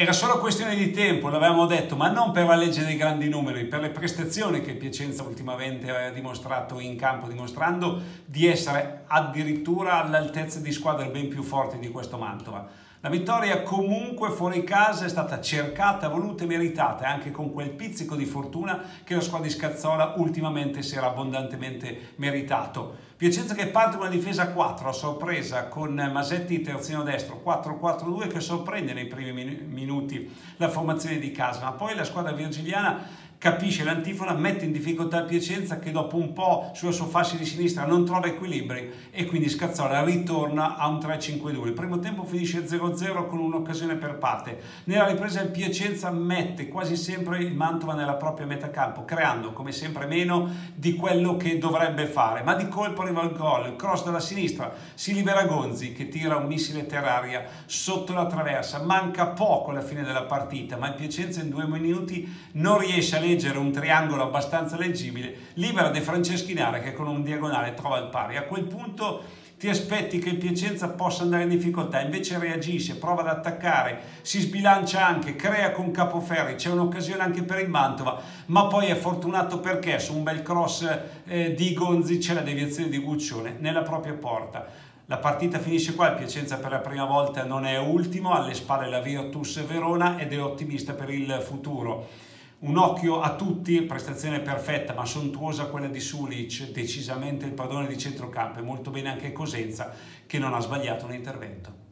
Era solo questione di tempo, l'avevamo detto, ma non per la legge dei grandi numeri, per le prestazioni che Piacenza ultimamente ha dimostrato in campo, dimostrando di essere addirittura all'altezza di squadre ben più forti di questo Mantova. La vittoria comunque fuori casa è stata cercata, voluta e meritata, anche con quel pizzico di fortuna che la squadra di Scazzola ultimamente si era abbondantemente meritato. Piacenza che parte con una difesa a 4 a sorpresa con Masetti terzino destro 4-4-2 che sorprende nei primi minuti la formazione di casa, ma poi la squadra virgiliana capisce l'antifona, mette in difficoltà Piacenza che dopo un po' sul suo fascio di sinistra non trova equilibri e quindi Scazzola ritorna a un 3-5-2. Il primo tempo finisce 0-0 con un'occasione per parte. Nella ripresa il Piacenza mette quasi sempre il Mantova nella propria metà campo, creando come sempre meno di quello che dovrebbe fare, ma di colpo arriva il gol, il cross dalla sinistra, si libera Gonzi che tira un missile terraria sotto la traversa, manca poco alla fine della partita, ma il Piacenza in due minuti non riesce a leggere un triangolo abbastanza leggibile, libera De Franceschinare che con un diagonale trova il pari. A quel punto ti aspetti che il Piacenza possa andare in difficoltà, invece reagisce, prova ad attaccare, si sbilancia anche, crea con Capoferri, c'è un'occasione anche per il Mantova, ma poi è fortunato perché su un bel cross eh, di Gonzi c'è la deviazione di Guccione nella propria porta. La partita finisce qua, il Piacenza per la prima volta non è ultimo, alle spalle la Virtus Verona ed è ottimista per il futuro. Un occhio a tutti, prestazione perfetta ma sontuosa quella di Sulic, decisamente il padrone di centrocampo e molto bene anche Cosenza che non ha sbagliato un intervento.